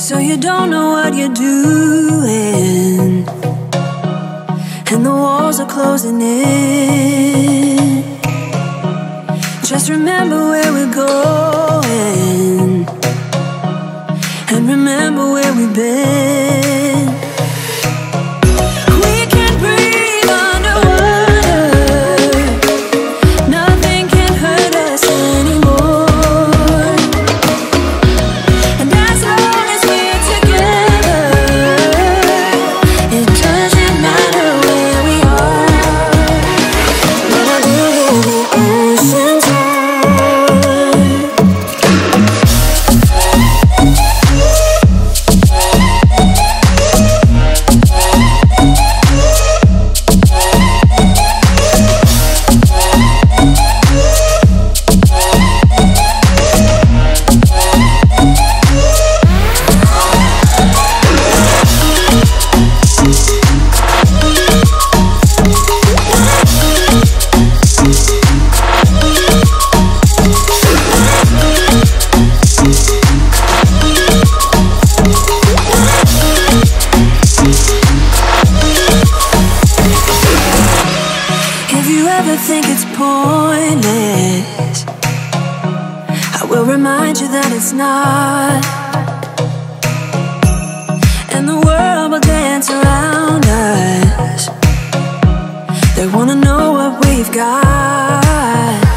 So you don't know what you're doing, and the walls are closing in. Just remember where we're going, and remember where we've been. If you ever think it's pointless, I will remind you that it's not. And the world will dance around us. They wanna know what we've got.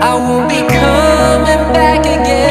I won't be coming back again